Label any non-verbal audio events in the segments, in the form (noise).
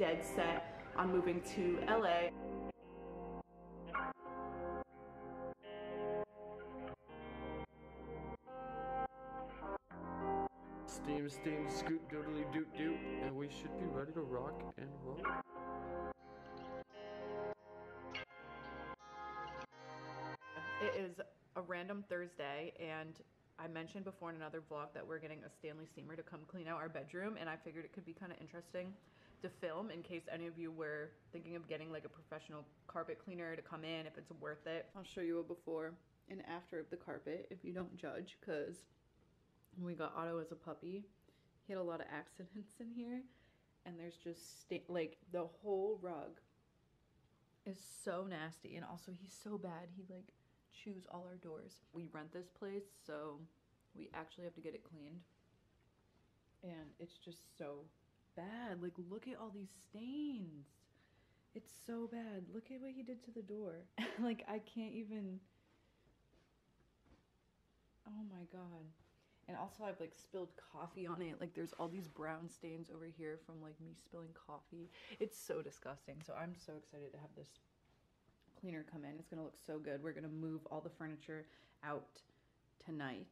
dead set on moving to LA. Steam, steam, scoot, doodly doot doot, and we should be ready to rock and roll. It is a random Thursday, and I mentioned before in another vlog that we're getting a Stanley Steemer to come clean out our bedroom, and I figured it could be kind of interesting to film in case any of you were thinking of getting like a professional carpet cleaner to come in if it's worth it. I'll show you a before and after of the carpet if you don't judge, because when we got Otto as a puppy, he had a lot of accidents in here, and there's just like the whole rug is so nasty, and also he's so bad. He like chews all our doors. We rent this place, so we actually have to get it cleaned. And it's just so bad. Like, look at all these stains. It's so bad. Look at what he did to the door. (laughs) like, I can't even... Oh my god. And also I've like spilled coffee on it. Like there's all these brown stains over here from like me spilling coffee. It's so disgusting. So I'm so excited to have this cleaner come in. It's gonna look so good. We're gonna move all the furniture out tonight.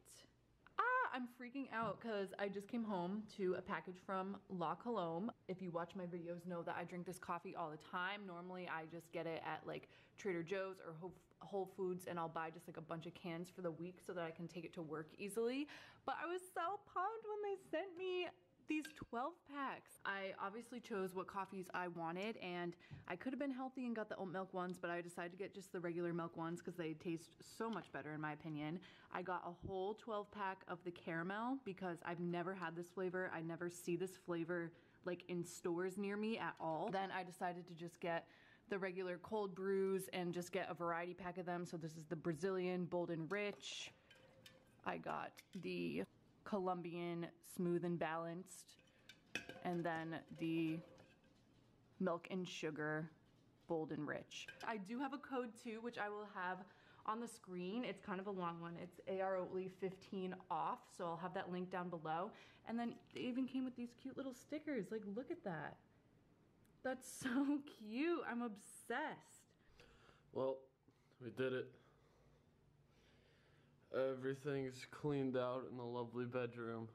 I'm freaking out because I just came home to a package from La Colombe. If you watch my videos know that I drink this coffee all the time. Normally I just get it at like Trader Joe's or Whole Foods and I'll buy just like a bunch of cans for the week so that I can take it to work easily. But I was so pumped when they sent me these 12 packs. I obviously chose what coffees I wanted and I could have been healthy and got the oat milk ones, but I decided to get just the regular milk ones because they taste so much better in my opinion. I got a whole 12 pack of the caramel because I've never had this flavor. I never see this flavor like in stores near me at all. Then I decided to just get the regular cold brews and just get a variety pack of them. So this is the Brazilian Bold and Rich. I got the Colombian Smooth and Balanced, and then the Milk and Sugar Bold and Rich. I do have a code too, which I will have on the screen. It's kind of a long one. It's AR Oatley 15 off, so I'll have that link down below. And then they even came with these cute little stickers. Like, look at that. That's (laughs) so cute. I'm obsessed. Well, we did it. Everything's cleaned out in the lovely bedroom.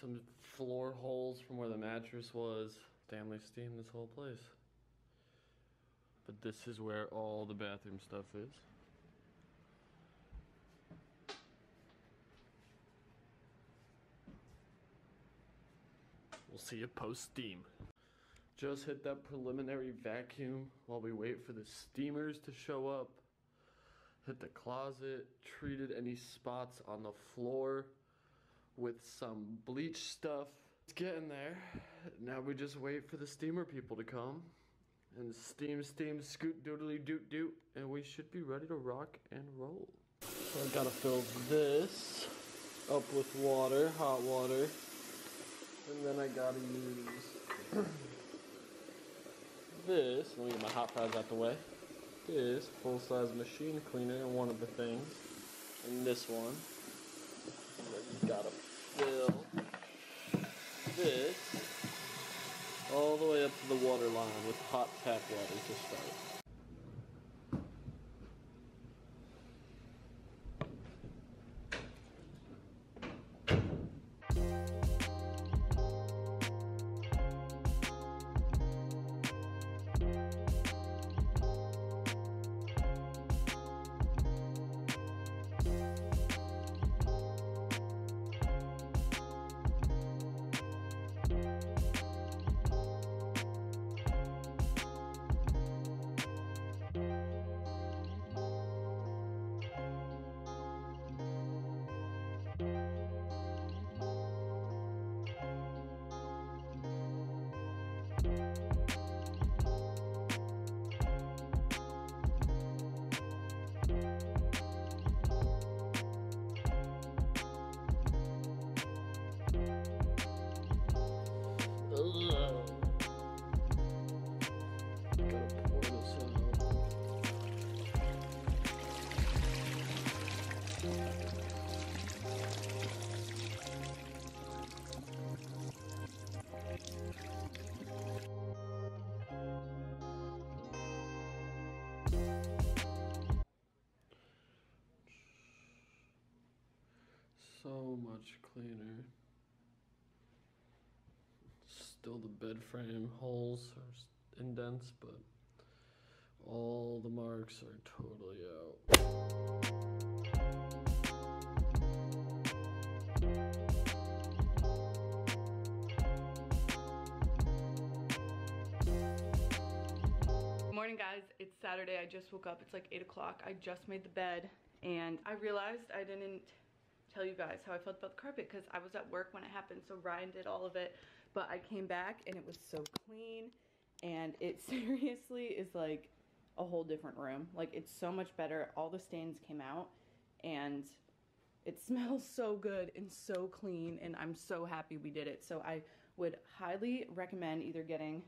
Some floor holes from where the mattress was. Stanley steamed this whole place. But this is where all the bathroom stuff is. We'll see you post steam. Just hit that preliminary vacuum while we wait for the steamers to show up hit the closet, treated any spots on the floor with some bleach stuff. It's getting there. Now we just wait for the steamer people to come. And steam, steam, scoot, doodly doot doot. And we should be ready to rock and roll. So I gotta fill this up with water, hot water. And then I gotta use (clears throat) this. Let me get my hot pads out the way is full-size machine cleaner one of the things. And this one, you gotta fill this all the way up to the water line with hot tap water to start. Cleaner. Still the bed frame holes are indents, but all the marks are totally out. Guys. It's Saturday. I just woke up. It's like 8 o'clock. I just made the bed, and I realized I didn't tell you guys how I felt about the carpet because I was at work when it happened, so Ryan did all of it. But I came back, and it was so clean, and it (laughs) seriously is like a whole different room. Like, it's so much better. All the stains came out, and it (laughs) smells so good and so clean, and I'm so happy we did it. So, I would highly recommend either getting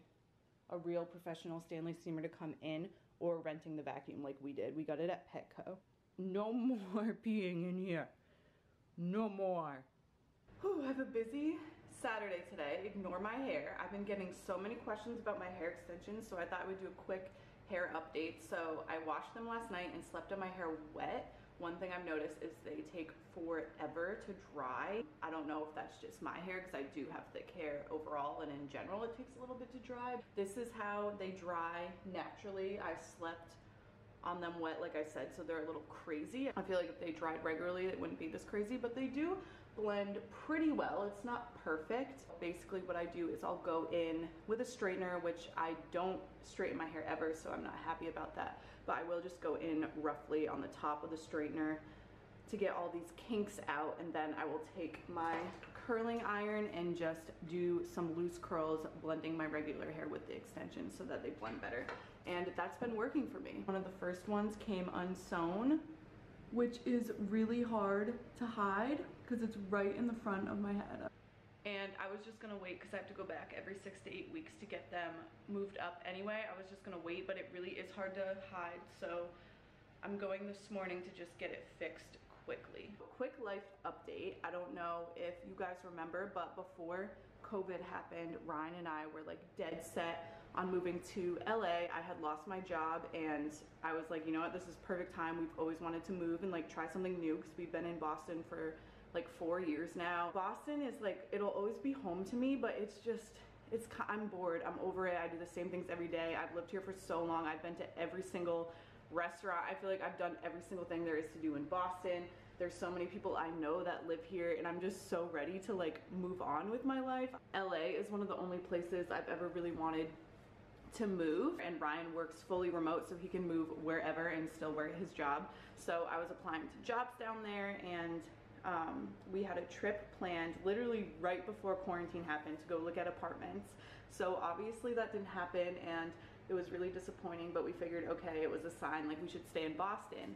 a real professional Stanley Steemer to come in or renting the vacuum like we did. We got it at Petco. No (laughs) more peeing in here. No more. Whew, I have a busy Saturday today. Ignore my hair. I've been getting so many questions about my hair extensions, so I thought we'd do a quick hair update. So I washed them last night and slept on my hair wet. One thing I've noticed is they take forever to dry. I don't know if that's just my hair because I do have thick hair overall and in general it takes a little bit to dry. This is how they dry naturally. I slept on them wet like I said so they're a little crazy. I feel like if they dried regularly it wouldn't be this crazy but they do blend pretty well. It's not perfect. Basically what I do is I'll go in with a straightener which I don't straighten my hair ever so I'm not happy about that but I will just go in roughly on the top of the straightener to get all these kinks out and then I will take my curling iron and just do some loose curls blending my regular hair with the extensions so that they blend better and that's been working for me. One of the first ones came unsewn which is really hard to hide because it's right in the front of my head. And I was just gonna wait because I have to go back every six to eight weeks to get them moved up anyway. I was just gonna wait, but it really is hard to hide. So I'm going this morning to just get it fixed quickly. Quick life update. I don't know if you guys remember, but before COVID happened, Ryan and I were like dead set on moving to LA. I had lost my job and I was like, you know what, this is perfect time. We've always wanted to move and like try something new because we've been in Boston for like four years now. Boston is like, it'll always be home to me, but it's just, it's, I'm bored. I'm over it. I do the same things every day. I've lived here for so long. I've been to every single restaurant. I feel like I've done every single thing there is to do in Boston. There's so many people I know that live here and I'm just so ready to like move on with my life. LA is one of the only places I've ever really wanted to move and Ryan works fully remote so he can move wherever and still work his job. So I was applying to jobs down there and um, we had a trip planned literally right before quarantine happened to go look at apartments. So obviously that didn't happen and it was really disappointing, but we figured, okay, it was a sign like we should stay in Boston.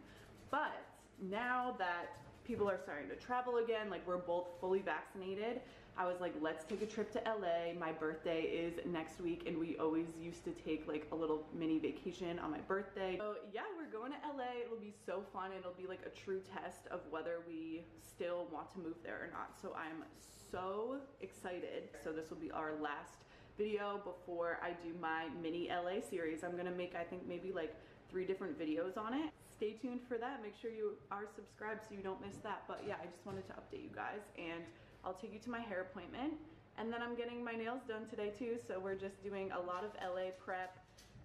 But now that people are starting to travel again, like we're both fully vaccinated, I was like, let's take a trip to LA. My birthday is next week, and we always used to take like a little mini vacation on my birthday. So, yeah, we're going to LA. It'll be so fun. It'll be like a true test of whether we still want to move there or not. So, I'm so excited. So, this will be our last video before I do my mini LA series. I'm gonna make, I think, maybe like three different videos on it. Stay tuned for that. Make sure you are subscribed so you don't miss that. But yeah, I just wanted to update you guys and I'll take you to my hair appointment. And then I'm getting my nails done today too. So we're just doing a lot of LA prep.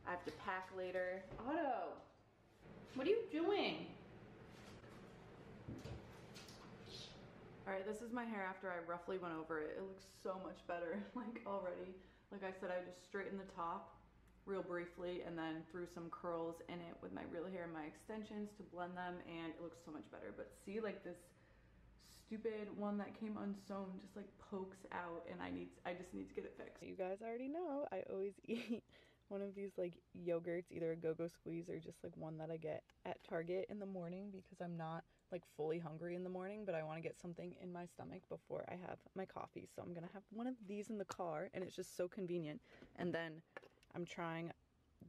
I have to pack later. Otto, what are you doing? All right, this is my hair after I roughly went over it. It looks so much better, (laughs) like already. Like I said, I just straightened the top real briefly and then threw some curls in it with my real hair and my extensions to blend them and it looks so much better. But see like this stupid one that came unsewn just like pokes out and I need I just need to get it fixed. You guys already know I always (laughs) eat one of these like yogurts, either a go-go squeeze or just like one that I get at Target in the morning because I'm not like fully hungry in the morning, but I want to get something in my stomach before I have my coffee. So I'm going to have one of these in the car and it's just so convenient. And then I'm trying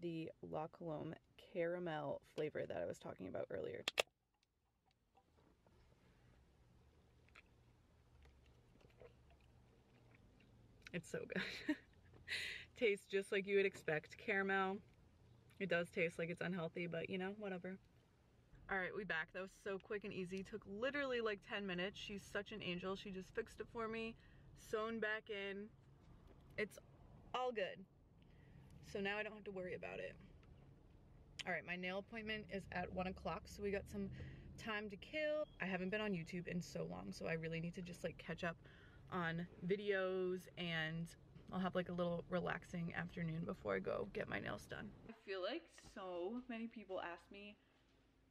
the La Colombe caramel flavor that I was talking about earlier. It's so good. (laughs) Tastes just like you would expect caramel. It does taste like it's unhealthy, but you know, whatever. All right, we back. That was so quick and easy. Took literally like 10 minutes. She's such an angel. She just fixed it for me, sewn back in. It's all good. So now I don't have to worry about it. All right, my nail appointment is at one o'clock, so we got some time to kill. I haven't been on YouTube in so long, so I really need to just like catch up on videos and I'll have like a little relaxing afternoon before I go get my nails done. I feel like so many people ask me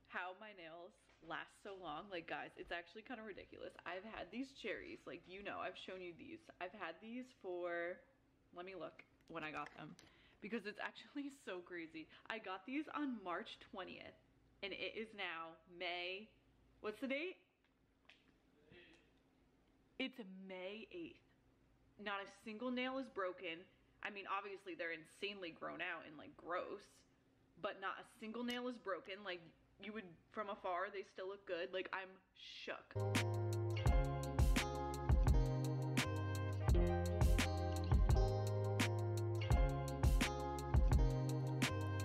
how my nails last so long. Like guys, it's actually kind of ridiculous. I've had these cherries, like you know, I've shown you these. I've had these for, let me look when I got them because it's actually (laughs) so crazy. I got these on March 20th and it is now May, what's the date? It's May 8th. Not a single nail is broken. I mean, obviously they're insanely grown out and like gross, but not a single nail is broken. Like you would from afar they still look good like i'm shook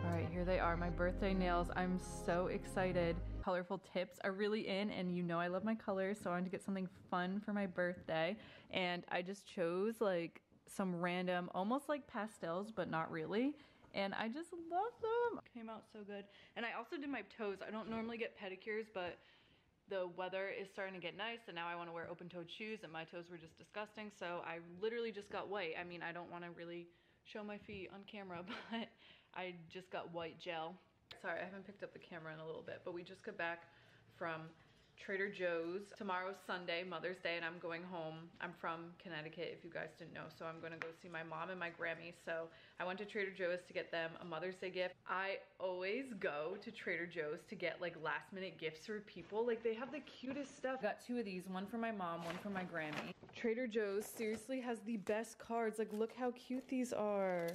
all right here they are my birthday nails i'm so excited colorful tips are really in and you know i love my colors so i wanted to get something fun for my birthday and i just chose like some random almost like pastels but not really and I just love them. Came out so good. And I also did my toes. I don't normally get pedicures, but the weather is starting to get nice and now I want to wear open-toed shoes and my toes were just disgusting. So I literally just got white. I mean, I don't want to really show my feet on camera, (laughs) but I just got white gel. Sorry, I haven't picked up the camera in a little bit, but we just got back from Trader Joe's. Tomorrow's Sunday, Mother's Day, and I'm going home. I'm from Connecticut, if you guys didn't know, so I'm gonna go see my mom and my Grammy. So I went to Trader Joe's to get them a Mother's Day gift. I always go to Trader Joe's to get like last minute gifts for people. Like they have the cutest stuff. Got two of these, one for my mom, one for my Grammy. Trader Joe's seriously has the best cards. Like look how cute these are.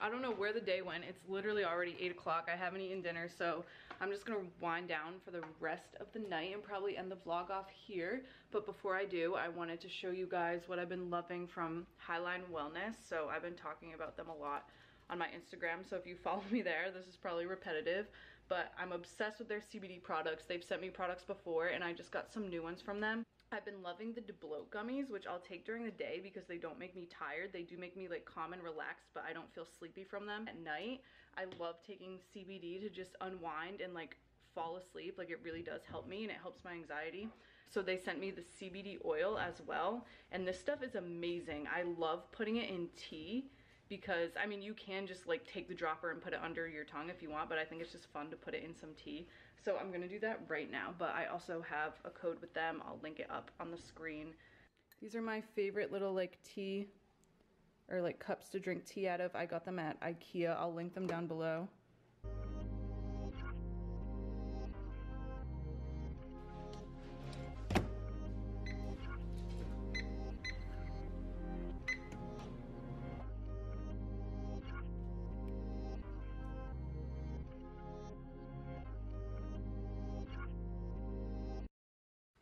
I don't know where the day went. It's literally already 8 o'clock. I haven't eaten dinner, so I'm just gonna wind down for the rest of the night and probably end the vlog off here. But before I do, I wanted to show you guys what I've been loving from Highline Wellness. So I've been talking about them a lot on my Instagram. So if you follow me there, this is probably repetitive, but I'm obsessed with their CBD products. They've sent me products before and I just got some new ones from them. I've been loving the DeBloat gummies, which I'll take during the day because they don't make me tired. They do make me like calm and relaxed, but I don't feel sleepy from them at night. I love taking CBD to just unwind and like fall asleep. Like it really does help me and it helps my anxiety. So they sent me the CBD oil as well. And this stuff is amazing. I love putting it in tea because I mean you can just like take the dropper and put it under your tongue if you want but I think it's just fun to put it in some tea so I'm gonna do that right now but I also have a code with them I'll link it up on the screen these are my favorite little like tea or like cups to drink tea out of. I got them at Ikea. I'll link them down below.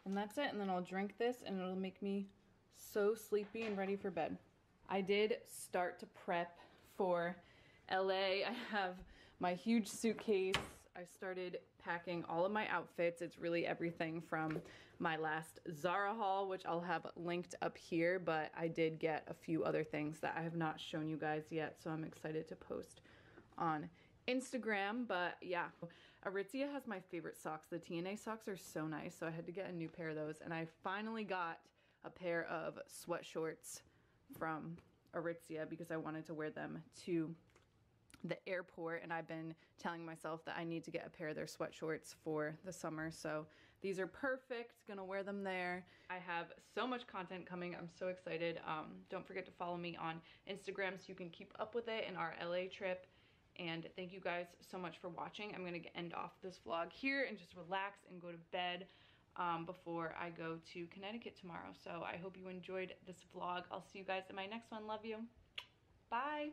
And that's it, and then I'll drink this and it'll make me so sleepy and ready for bed. I did start to prep for LA. I have my huge suitcase. I started packing all of my outfits. It's really everything from my last Zara haul, which I'll have linked up here, but I did get a few other things that I have not shown you guys yet, so I'm excited to post on Instagram. But yeah, Aritzia has my favorite socks. The TNA socks are so nice, so I had to get a new pair of those, and I finally got a pair of sweat shorts from Aritzia because I wanted to wear them to the airport and I've been telling myself that I need to get a pair of their sweat shorts for the summer. So these are perfect. Gonna wear them there. I have so much content coming. I'm so excited. Um, don't forget to follow me on Instagram so you can keep up with it in our LA trip. And thank you guys so much for watching. I'm gonna end off this vlog here and just relax and go to bed um, before I go to Connecticut tomorrow. So I hope you enjoyed this vlog. I'll see you guys in my next one. Love you. Bye.